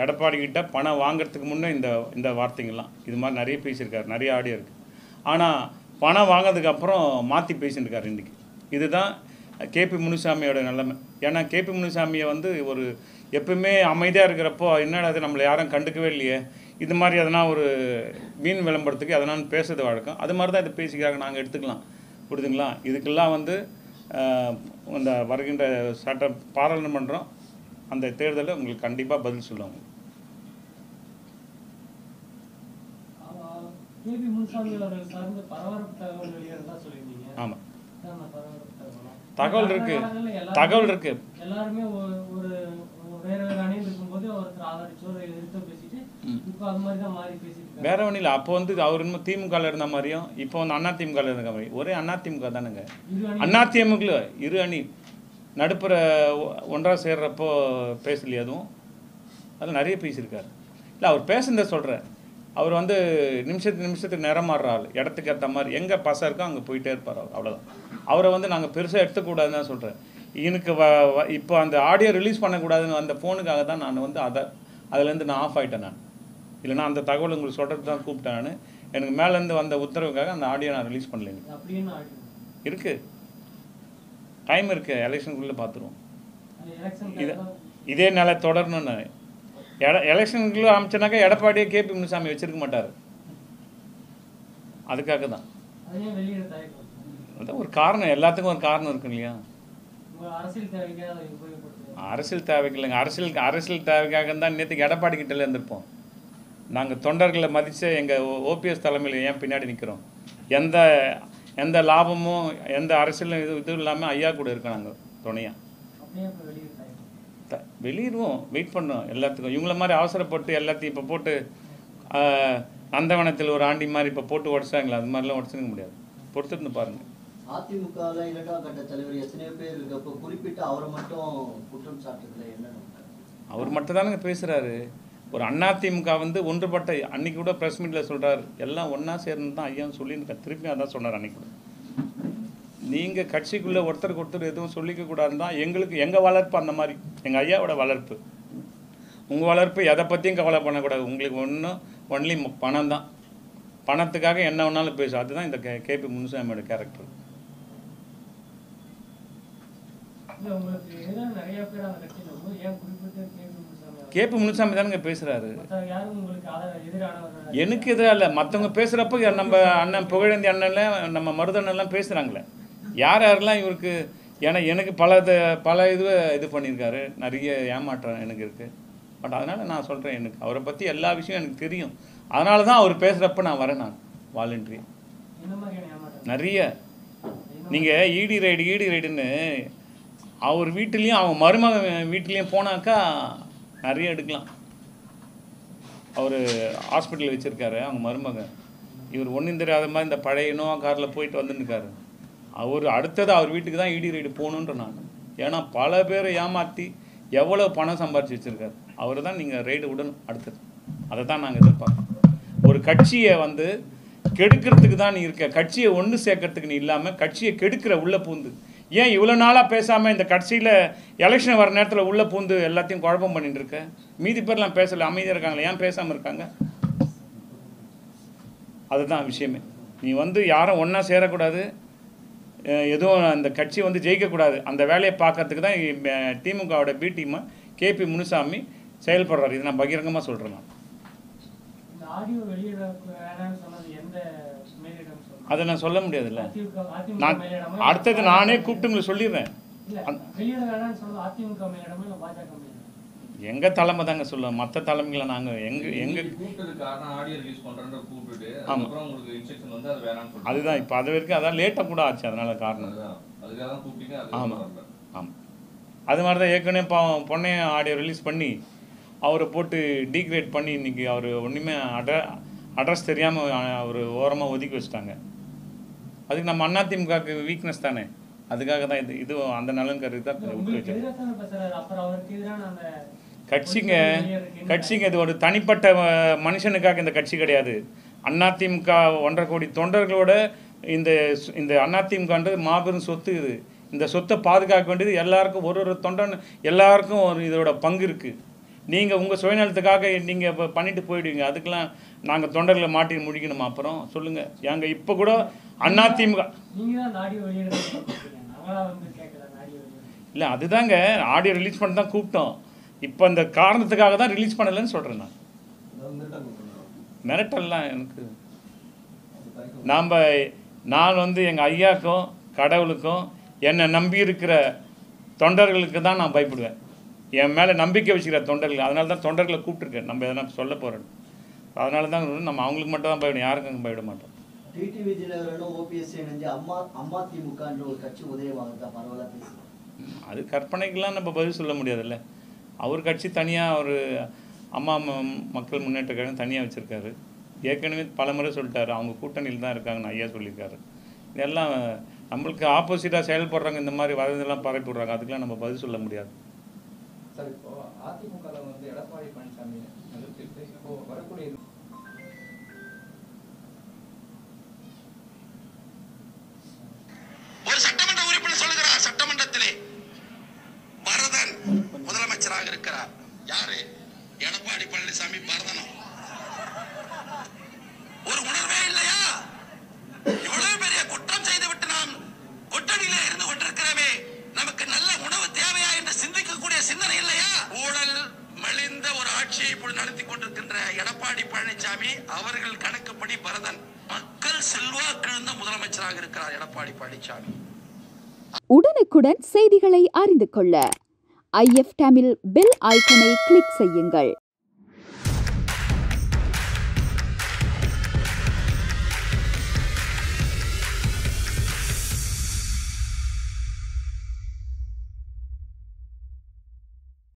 எடப்பாடி கிட்ட பணம் வாங்குறதுக்கு முன்னே இந்த இந்த வார்த்தைங்கள்லாம். இது மாதிரி நிறைய பேசியிருக்காரு நிறைய ஆடியோ இருக்குது ஆனால் பணம் வாங்கினதுக்கு அப்புறம் மாற்றி பேசியிருக்காரு இன்றைக்கி இதுதான் கேபி முனுசாமியோட நிலைமை. ஏன்னா கேபி முனுசாமியை வந்து ஒரு எப்பவுமே அமைதியாக இருக்கிறப்போ என்னடா அது நம்மளை யாரும் கண்டுக்கவே இல்லையே. இது மாதிரி எதனா ஒரு மீன் விளம்பரத்துக்கு எதனா பேசுறது வழக்கம். அது மாதிரி தான் இதை பேசிக்கிறாங்க. நாங்கள் எடுத்துக்கலாம். புரியுதுங்களா? இதுக்கெல்லாம் வந்து இந்த வருகின்ற சட்ட பாராளுமன்றம் அந்த தேர்தலில் உங்களுக்கு கண்டிப்பாக பதில் சொல்லுவாங்க. ஆமாம் தகவலா? இருக்கு. தகவல் இருக்குது எல்லாருமே ஒரு வேற வேற அணியில் இருக்கும்போது ஒருத்தர் ஆதரிச்சு ஒரு எதிர்த்து பேசிட்டு இப்போ அது மாதிரி தான் மாறி பேசிட்டு இருக்காரு. வேற ஒன்றும் இல்லை அப்போ வந்து அவர் இன்னும் திமுகவில் இருந்த மாதிரியும் இப்போ வந்து அண்ணா திமுகவில் இருந்த மாதிரி ஒரே அண்ணா திமுக தானுங்க. அண்ணா திமுக இரு அணி. நடுப்புற ஒ- ஒன்றா சேர்றப்போ பேசலையே அதுவும். அதில் நிறைய பேசியிருக்காரு. இல்லை அவர் பேசுனதை சொல்கிறேன் அவர் வந்து நிமிஷத்துக்கு நிமிஷத்துக்கு நிறம் மாறுற ஆள். இடத்துக்கு ஏற்ற மாதிரி எங்கே பசம் இருக்கோ அங்கே போயிட்டே இருப்பார் அவர். அவ்வளோதான் அவரை வந்து நாங்கள் பெருசாக எடுத்துக்கூடாதுன்னு தான் சொல்கிறேன் எனக்கு வ வ- இப்போ அந்த ஆடியோ ரிலீஸ் பண்ணக்கூடாதுன்னு அந்த ஃபோனுக்காக தான் நான் வந்து அதை அதுலேருந்து நான் ஆஃப் ஆயிட்டேன் நான். இல்லைன்னா அந்த தகவல் உங்களுக்கு சொல்கிறது தான் கூப்பிட்டேன் நான். எனக்கு மேலேருந்து வந்த உத்தரவுக்காக அந்த ஆடியோ நான் ரிலீஸ் பண்ணல. இருக்குது டைம் இருக்குது எலெக்ஷனுக்குள்ளே பார்த்துருவோம் இது இதே நிலை தொடரணும் நான் எட எலெக்ஷனுக்குள்ளே அமைச்சனாக்கா எடப்பாடியே கேபி முனுசாமி வச்சிருக்க மாட்டார். அதுக்காக தான் அதான் ஒரு காரணம் எல்லாத்துக்கும் ஒரு காரணம் இருக்கும் இல்லையா? அரசியல் தேவைக்கு இல்லைங்க. அரசியல் அரசியல் தேவைக்காக தான் நேற்றுக்கு எடப்பாடி கிட்டல இருந்திருப்போம். நாங்கள் தொண்டர்களை மதித்து எங்கள் ஓபிஎஸ் தலைமையில் ஏன் பின்னாடி நிற்கிறோம் எந்த எந்த லாபமும் எந்த அரசியலும் இது இதுவும் இல்லாமல் ஐயா கூட இருக்கோம் நாங்கள் துணையாக வெளியிடுவோம் வெயிட் பண்ணோம் எல்லாத்துக்கும். இவங்கள மாதிரி அவசரப்பட்டு எல்லாத்தையும் இப்போ போட்டு ஆஹ், நந்தவனத்தில் ஒரு ஆண்டி மாதிரி இப்போ போட்டு உடச்சாங்களா அது மாதிரிலாம் உடச்சிருக்க முடியாது. பொறுத்திருந்து பாருங்கள் அதிமுகவில் இரண்டாம் கட்ட தலைவர் எத்தனையோ பேர் இருக்கப்போ குறிப்பிட்டு அவரை மட்டும் குற்றம் சாட்டுறதுல என்ன? அவர் மட்டும் தானங்க பேசுகிறாரு ஒரு அதிமுக வந்து ஒன்றுபட்ட அன்னைக்கு கூட ப்ரெஸ் மீட்டில் சொல்கிறார் எல்லாம் ஒன்றா சேர்ந்து தான் ஐயான்னு சொல்லி திருப்பி அதான் சொன்னார் அன்னைக்கு கூட. நீங்கள் கட்சிக்குள்ளே ஒருத்தருக்கு ஒருத்தர் எதுவும் சொல்லிக்க கூடாதுன்னு தான் எங்களுக்கு எங்கள் வளர்ப்பு அந்த மாதிரி? எங்கள் ஐயாவோட வளர்ப்பு. உங்கள் வளர்ப்பு எதை பற்றியும் கவலை பண்ணக்கூடாது. உங்களுக்கு ஒன்றும் ஒன்லி பணம் தான். பணத்துக்காக என்ன வேணாலும் பேசும் அதுதான் இந்த கே கேபி முனுசாமியோட கேரக்டர் உங்களுக்கு நிறைய பேர் அந்த கட்சியில் ஏன் குறிப்பிட்டு கேபி முனுசாமி அவர்கள்? கேபி முனுசாமி தானுங்க பேசுகிறாரு எனக்கு எதிராக இல்லை. மற்றவங்க பேசுகிறப்ப நம்ம அண்ணன் புகழேந்தி அண்ணன்ல நம்ம மருதண்ணெல்லாம் பேசுகிறாங்களே யார் யாரெல்லாம் இவருக்கு ஏன்னா எனக்கு பல இது பல இது இது பண்ணியிருக்காரு. நிறைய ஏமாற்றம் எனக்கு இருக்குது பட் அதனால் நான் சொல்கிறேன் எனக்கு அவரை பற்றி எல்லா விஷயம் எனக்கு தெரியும். அதனால தான் அவர் பேசுகிறப்ப நான் வரேன் நான் வாலண்டரி நிறைய. நீங்கள் ஈடி ரைடு ஈடி ரைடுன்னு அவர் வீட்டுலேயும் அவன் மருமகன் வீட்லேயும் போனாக்கா நிறைய எடுக்கலாம். அவர் ஹாஸ்பிட்டல் வச்சுருக்காரு அவங்க மருமகன். இவர் ஒன்றும் தெரியாத மாதிரி இந்த பழைய இனோவா காரில் போயிட்டு வந்துருக்காரு அவர் அடுத்தது அவர் வீட்டுக்கு தான் இடி ரைடு போகணுன்ற நான் ஏன்னா பல பேரை ஏமாற்றி எவ்வளோ பணம் சம்பாரிச்சு வச்சுருக்காரு. அவர் தான் நீங்கள் ரைடு விடணும் அடுத்தது. அதை தான் நாங்கள் எதிர்பார்க்கோம் ஒரு கட்சியை வந்து கெடுக்கிறதுக்கு தான் நீ இருக்க. கட்சியை ஒன்று சேர்க்கறதுக்கு நீ இல்லாமல் கட்சியை கெடுக்கிற உள்ள பூந்து ஏன் இவ்வளோ நாளாக பேசாமல் இந்த கட்சியில் எலெக்ஷன் வர நேரத்தில் உள்ளே பூந்து எல்லாத்தையும் குழப்பம் பண்ணிட்டு இருக்க? மீதி பேர்லாம் பேசலை அமைதியாக இருக்காங்களே? ஏன் பேசாமல் இருக்காங்க? அதுதான் விஷயமே. நீ வந்து யாரும் ஒன்றா சேரக்கூடாது. எதுவும் அந்த கட்சி வந்து ஜெயிக்கக்கூடாது. அந்த வேலையை பார்க்கறதுக்கு தான் திமுகவோட பி டீமை கேபி முனுசாமி செயல்படுறாரு. இது நான் பகிரங்கமாக சொல்கிறேன் நான் ஆடியோ வெளியிட வேணாம்னு சொன்னது எந்த அதை நான் சொல்ல முடியாதுல்ல. நான் அடுத்தது நானே கூப்பிட்டு உங்களுக்கு சொல்லிடுறேன். எங்கள் தலைமை தாங்க சொல்லுவோம் மற்ற தலைமைகளை அது வேணாம்னு சொல்லிட்டு. அதுதான் இப்போ அது வரைக்கும் அதான் லேட்டாக கூட ஆச்சு அதனால காரணம். அதுதான். அதுக்காக தான் கூப்பிட்டீங்க அது ஆமா. வரல ஆமாம் அது மாதிரி தான் ஏற்கனவே பாவம் பொண்ணைய ஆடியோ ரிலீஸ் பண்ணி அவரை போட்டு டீக்ரேட் பண்ணி இன்னைக்கு அவர் ஒன்றுமே அட்ர அட்ரஸ் தெரியாமல் அவர் ஓரமாக ஒதுக்கி வச்சுட்டாங்க. அதுக்கு நம்ம அதிமுகவுக்கு வீக்னஸ் தானே? அதுக்காக தான் இது இது அந்த நலன் கருதி தான் விட்டு கட்சிங்க கட்சிங்க இது ஒரு தனிப்பட்ட மனுஷனுக்காக இந்த கட்சி கிடையாது. அதிமுக ஒன்றரை கோடி தொண்டர்களோட இந்த இந்த அதிமுகன்றது மாபெரும் சொத்து இது. இந்த சொத்தை பாதுகாக்க வேண்டியது எல்லாருக்கும் ஒரு ஒரு தொண்டன் எல்லாருக்கும் ஒரு இதோட பங்கு இருக்குது நீங்கள் உங்கள் சுயநலத்துக்காக நீங்கள் இப்போ பண்ணிட்டு போயிடுவீங்க. அதுக்கெல்லாம் நாங்கள் தொண்டர்களை மாட்டி முடிக்கணுமா? அப்புறம் சொல்லுங்கள் எங்க இப்போ கூட அதிமுக இல்லை அதுதாங்க. ஆடியோ ரிலீஸ் பண்ண தான் கூப்பிட்டோம். இப்போ அந்த காரணத்துக்காக தான் ரிலீஸ் பண்ணலைன்னு சொல்கிறேன் நான். மிரட்டல்லாம் எனக்கு. நாம் நான் வந்து எங்கள் ஐயாக்கும் கடவுளுக்கும் என்னை நம்பி இருக்கிற தொண்டர்களுக்கு தான் நான் பயப்படுவேன். என் மேலே நம்பிக்கை வச்சுக்கிற தொண்டர்கள் அதனால தான் தொண்டர்களை கூப்பிட்டுருக்கேன். நம்ம எதனா சொல்ல போகிறோம் அதனால தான் நம்ம அவங்களுக்கு மட்டும் தான் பயப்படும் யாருக்கும் பயப்பட மாட்டோம். டிடி விஜயநகரனும் ஓபிஎஸ் இணைஞ்சு அம்மா அம்மா திமுகன்ற ஒரு கட்சி உதயமாகுதா பரவாயில்ல பேசுறேன் அது கற்பனைக்கெல்லாம் நம்ம பதில் சொல்ல முடியாதுல்ல. அவர் கட்சி தனியாக ஒரு அம்மா மக்கள் முன்னேற்ற கழகம் தனியாக வச்சுருக்காரு. ஏற்கனவே பல முறை சொல்லிட்டாரு. அவங்க கூட்டணியில் தான் இருக்காங்கன்னு ஐயா சொல்லியிருக்காரு. இதெல்லாம் நம்மளுக்கு ஆப்போசிட்டாக செயல்படுறாங்க இந்த மாதிரி வரதெல்லாம் பரப்பி விடுறாங்க. அதுக்கெல்லாம் நம்ம பதில் சொல்ல முடியாது. சார் இப்போ அதிமுக வந்து எடப்பாடி பழனிசாமி எதிர்த்து இப்போ வரக்கூடிய ஒரு சட்டமன்ற உறுப்பினர் சொல்லுகிறார் சட்டமன்றத்திலே பரதன் முதலமைச்சராக இருக்கிறார். யாரு? எடப்பாடி பழனிசாமி எடப்பாடி பழனிசாமி அவர்கள் கணக்குப்படி பரதன் மக்கள் செல்வாக்கிழந்த முதலமைச்சராக இருக்கிறார் எடப்பாடி பழனிசாமி உடனுக்குடன் செய்திகளை அறிந்து கொள்ள ஐஎஃப் தமிழ் பெல் ஐக்கனை கிளிக் செய்யுங்கள்.